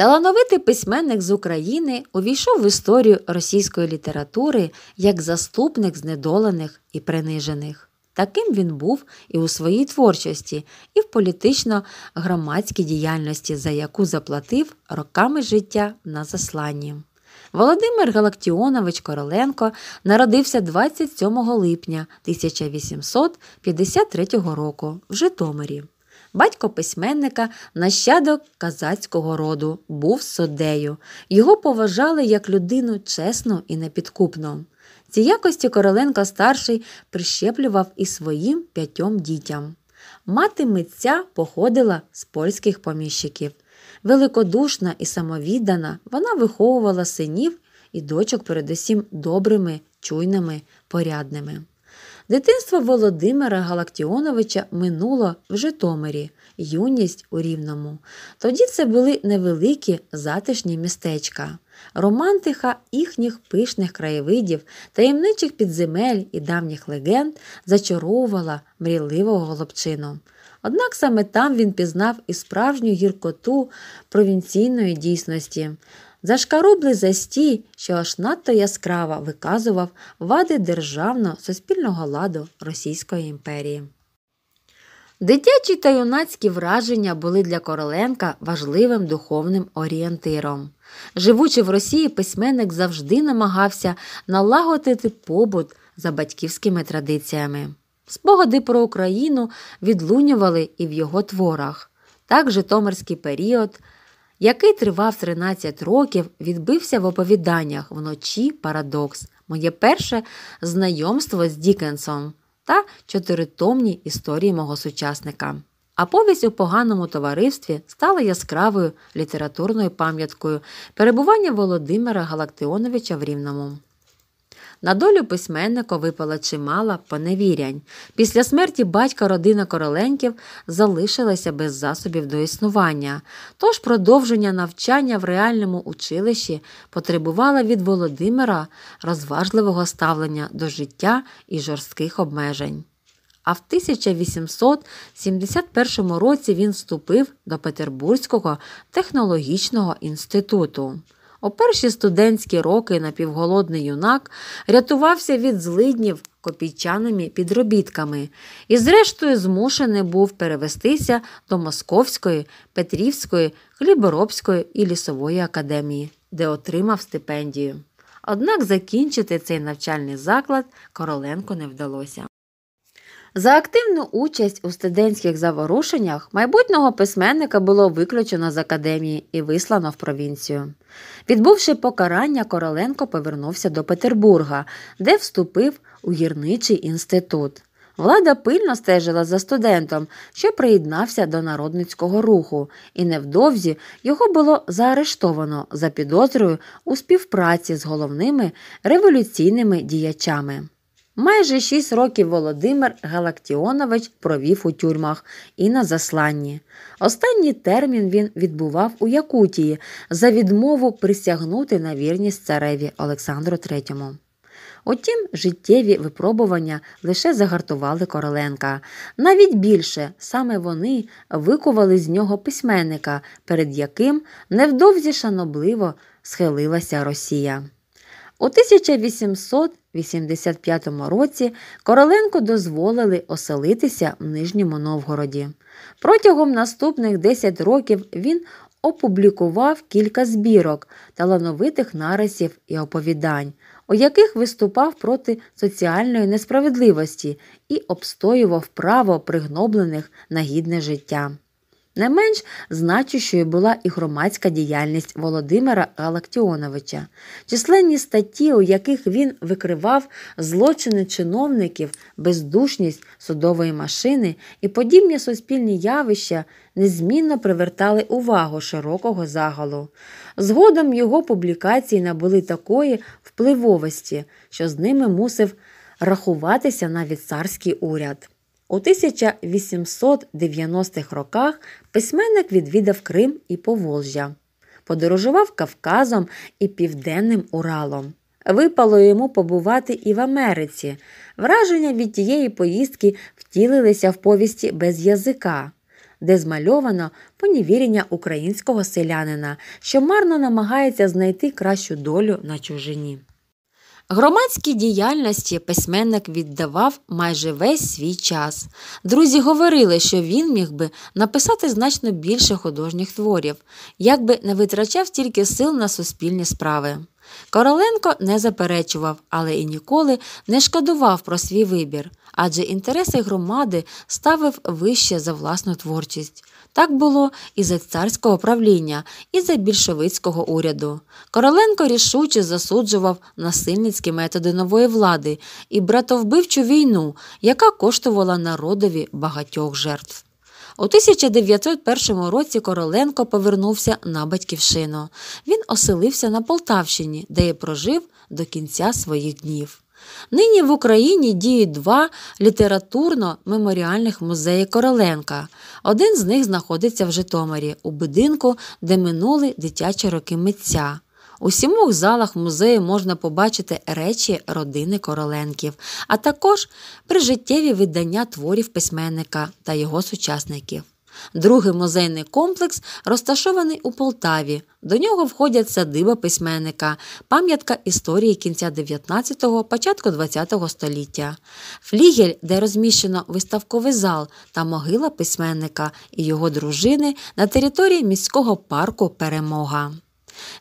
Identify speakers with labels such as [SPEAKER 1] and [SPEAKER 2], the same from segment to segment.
[SPEAKER 1] Талановитий письменник з України увійшов в історію російської літератури як заступник знедолених і принижених. Таким він був і у своїй творчості, і в політично-громадській діяльності, за яку заплатив роками життя на засланні. Володимир Галактіонович Короленко народився 27 липня 1853 року в Житомирі. Батько письменника, нащадок казацького роду, був суддею. Його поважали як людину чесну і непідкупну. Ці якості Короленко старший прищеплював і своїм п'ятьом дітям. Мати митця походила з польських поміщиків. Великодушна і самовіддана, вона виховувала синів і дочок передусім добрими, чуйними, порядними. Дитинство Володимира Галактіоновича минуло в Житомирі, юність у Рівному. Тоді це були невеликі затишні містечка, романтика їхніх пишних краєвидів, таємничих підземель і давніх легенд зачаровувала мрійливого голубчину. Однак саме там він пізнав і справжню гіркоту провінційної дійсності. Зашкарублий застій, що аж надто яскраво виказував вади державно-суспільного ладу Російської імперії. Дитячі та юнацькі враження були для Короленка важливим духовним орієнтиром. Живучи в Росії, письменник завжди намагався налагодити побут за батьківськими традиціями. Спогади про Україну відлунювали і в його творах. Так, Житомирський період, який тривав 13 років, відбився в оповіданнях вночі Парадокс, моє перше знайомство з Дікенсом та чотиритомні історії мого сучасника. А повість у поганому товаристві стала яскравою літературною пам'яткою перебування Володимира Галактионовича в Рівному. На долю письменника випала чимала поневірянь. Після смерті батька родина Короленьків залишилася без засобів до існування, тож продовження навчання в реальному училищі потребувало від Володимира розважливого ставлення до життя і жорстких обмежень. А в 1871 році він вступив до Петербурзького технологічного інституту. У перші студентські роки напівголодний юнак рятувався від злиднів копійчаними підробітками і, зрештою, змушений був перевестися до Московської, Петрівської, Хліборобської і лісової академії, де отримав стипендію. Однак закінчити цей навчальний заклад Короленко не вдалося. За активну участь у студентських заворушеннях майбутнього письменника було виключено з академії і вислано в провінцію. Відбувши покарання, Короленко повернувся до Петербурга, де вступив у гірничий інститут. Влада пильно стежила за студентом, що приєднався до народницького руху, і невдовзі його було заарештовано за підозрою у співпраці з головними революційними діячами. Майже шість років Володимир Галактіонович провів у тюрмах і на засланні. Останній термін він відбував у Якутії за відмову присягнути на вірність цареві Олександру III. Утім, життєві випробування лише загартували Короленка. Навіть більше саме вони викували з нього письменника, перед яким невдовзі шанобливо схилилася Росія. У 1885 році Короленко дозволили оселитися в Нижньому Новгороді. Протягом наступних 10 років він опублікував кілька збірок, талановитих нарисів і оповідань, у яких виступав проти соціальної несправедливості і обстоював право пригноблених на гідне життя. Не менш значущою була і громадська діяльність Володимира Галактіоновича, численні статті, у яких він викривав злочини чиновників, бездушність судової машини і подібні суспільні явища незмінно привертали увагу широкого загалу. Згодом його публікації набули такої впливовості, що з ними мусив рахуватися навіть царський уряд. У 1890-х роках письменник відвідав Крим і Поволжя, подорожував Кавказом і Південним Уралом. Випало йому побувати і в Америці. Враження від тієї поїздки втілилися в повісті без язика. де змальовано понівірення українського селянина, що марно намагається знайти кращу долю на чужині. Громадській діяльності письменник віддавав майже весь свій час. Друзі говорили, що він міг би написати значно більше художніх творів, якби не витрачав тільки сил на суспільні справи. Короленко не заперечував, але і ніколи не шкодував про свій вибір, адже інтереси громади ставив вище за власну творчість. Так було і за царського правління, і за більшовицького уряду. Короленко рішуче засуджував насильницькі методи нової влади і братовбивчу війну, яка коштувала народові багатьох жертв. У 1901 році Короленко повернувся на батьківщину. Він оселився на Полтавщині, де і прожив до кінця своїх днів. Нині в Україні діють два літературно-меморіальних музеї Короленка. Один з них знаходиться в Житомирі, у будинку, де минули дитячі роки митця. У сімох залах музею можна побачити речі родини Короленків, а також прижиттєві видання творів письменника та його сучасників. Другий музейний комплекс розташований у Полтаві. До нього входять садиба письменника, пам'ятка історії кінця 19-го, початку 20-го століття, флігель, де розміщено виставковий зал та могила письменника і його дружини на території міського парку Перемога.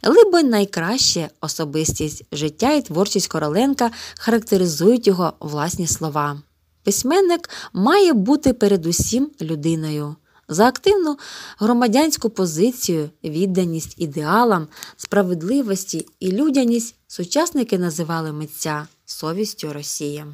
[SPEAKER 1] Либонь найкраще особистість життя і творчість Короленка характеризують його власні слова. Письменник має бути передусім людиною. За активну громадянську позицію, відданість ідеалам, справедливості і людяність сучасники називали митця совістю Росії.